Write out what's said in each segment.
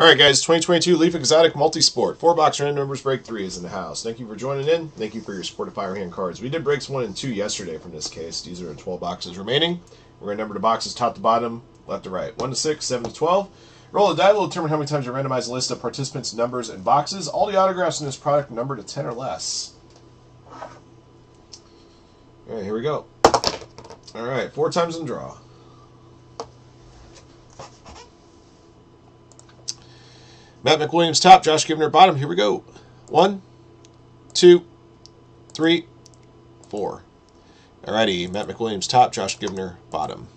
All right, guys, 2022 Leaf Exotic Multisport. Four box random numbers break three is in the house. Thank you for joining in. Thank you for your support of Firehand cards. We did breaks one and two yesterday from this case. These are 12 boxes remaining. We're going to number the boxes top to bottom, left to right. 1 to 6, 7 to 12. Roll a die will determine how many times you randomize a list of participants' numbers and boxes. All the autographs in this product number to 10 or less. All right, here we go. All right, four times in draw. Matt McWilliams top, Josh Givner bottom. Here we go. One, two, three, four. Alrighty, Matt McWilliams top, Josh Givner bottom.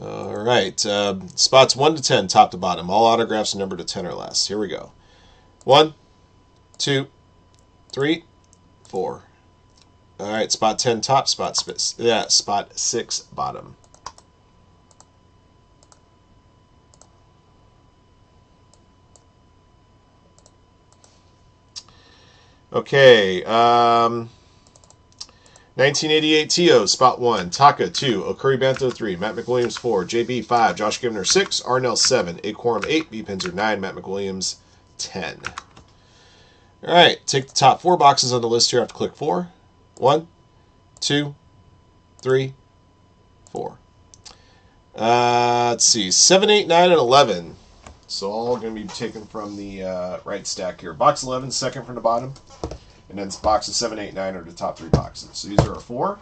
All right, uh, spots 1 to 10, top to bottom. All autographs numbered to 10 or less. Here we go. One, two, three, four. All right, spot 10 top, spot, yeah, spot 6 bottom. Okay, um, 1988 Tio, spot 1, Taka 2, Okuri Banto 3, Matt McWilliams 4, JB 5, Josh Givner 6, Arnell 7, Acorn 8, B Pinzer 9, Matt McWilliams 10. All right, take the top four boxes on the list here. I have to click four. One, two, three, four. Uh, let's see, seven, eight, nine, and eleven. So all going to be taken from the uh, right stack here. Box 11, second from the bottom. And then boxes 7, 8, 9 are the top three boxes. So these are our four.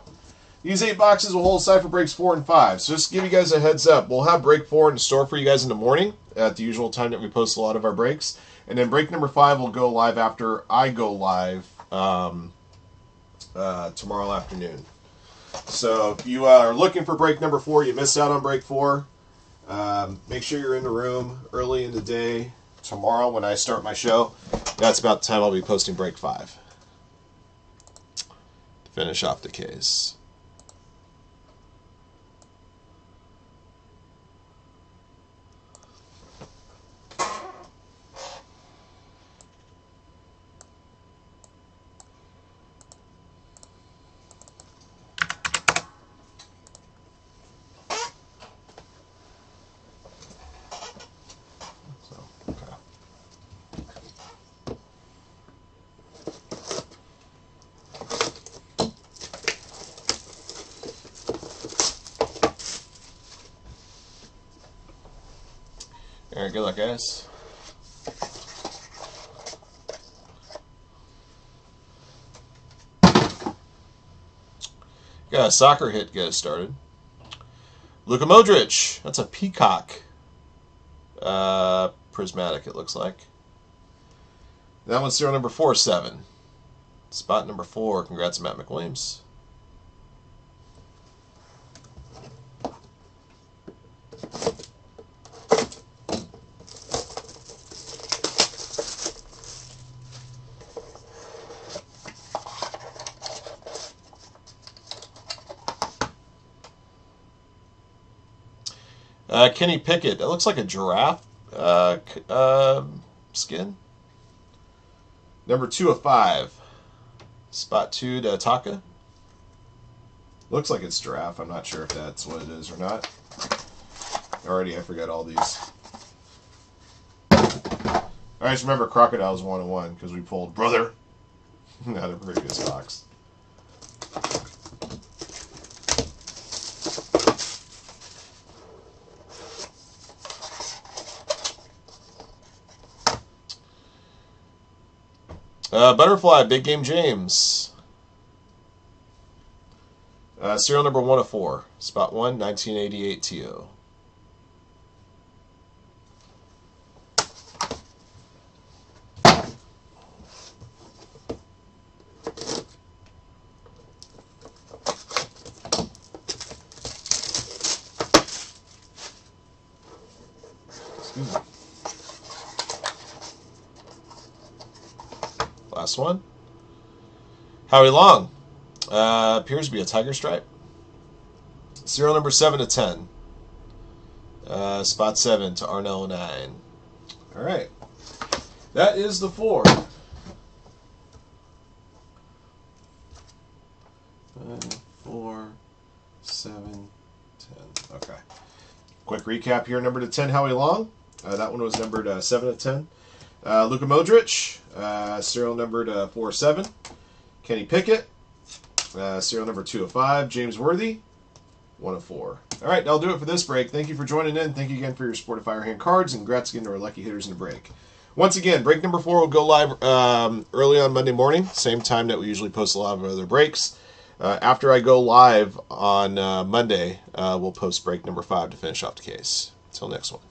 These eight boxes will hold Cypher breaks 4 and 5. So just give you guys a heads up. We'll have break 4 in store for you guys in the morning at the usual time that we post a lot of our breaks. And then break number 5 will go live after I go live um, uh, tomorrow afternoon. So if you are looking for break number four, you missed out on break four. Um, make sure you're in the room early in the day tomorrow when I start my show. That's about the time I'll be posting break five. Finish off the case. Alright, good luck, guys. Got a soccer hit get started. Luka Modric. That's a peacock. Uh, prismatic, it looks like. That one's zero number 4-7. Spot number 4. Congrats, Matt McWilliams. Uh, Kenny Pickett. It looks like a giraffe uh, uh, skin. Number two of five. Spot two to Taka. Looks like it's giraffe. I'm not sure if that's what it is or not. Already, I forgot all these. I just remember crocodiles one and one because we pulled brother out of previous box. Uh, Butterfly, Big Game James. Uh, serial number 104, spot 1, 1988 TO. Excuse me. Last one. Howie Long. Uh, appears to be a tiger stripe. Serial number 7 to 10. Uh, spot 7 to Arnell 9. All right. That is the four. Five, four, 7, 10. Okay. Quick recap here. Number to 10, Howie Long. Uh, that one was numbered uh, 7 to 10. Uh, Luka Modric, uh, serial numbered 4 7. Kenny Pickett, uh, serial number 2 of 5. James Worthy, 1 of 4. All right, that'll do it for this break. Thank you for joining in. Thank you again for your support of Firehand Cards, and congrats again to our lucky hitters in the break. Once again, break number 4 will go live um, early on Monday morning, same time that we usually post a lot of other breaks. Uh, after I go live on uh, Monday, uh, we'll post break number 5 to finish off the case. Until next one.